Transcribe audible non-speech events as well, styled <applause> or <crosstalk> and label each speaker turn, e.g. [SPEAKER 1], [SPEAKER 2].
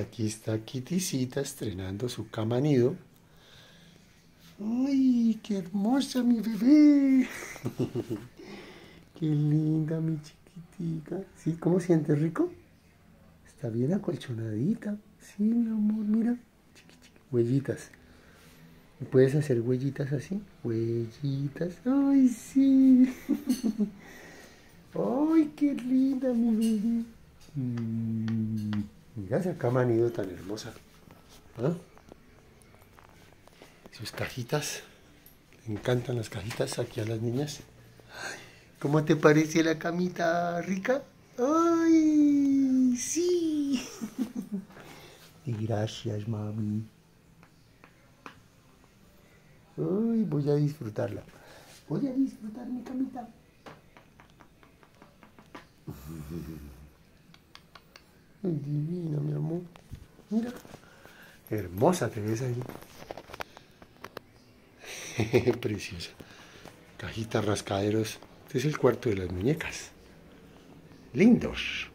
[SPEAKER 1] Aquí está Kittycita estrenando su cama nido. ¡Ay, qué hermosa mi bebé! <laughs> ¡Qué linda mi chiquitica! ¿Sí? ¿Cómo sientes rico? Está bien acolchonadita. Sí, mi amor, mira. Chiqui, chiqui. Huellitas. ¿Puedes hacer huellitas así? Huellitas. ¡Ay, sí! <laughs> ¡Ay, qué linda mi bebé! Mira esa cama han ido tan hermosa. ¿Ah? Sus cajitas. Le encantan las cajitas aquí a las niñas. Ay, ¿Cómo te parece la camita rica? ¡Ay! ¡Sí! <laughs> Gracias, mami. Uy, voy a disfrutarla. Voy a disfrutar mi camita. <laughs> Ay, divina, mi amor. Mira. Hermosa te ves ahí. <laughs> Preciosa. Cajita rascaderos. Este es el cuarto de las muñecas. Lindos.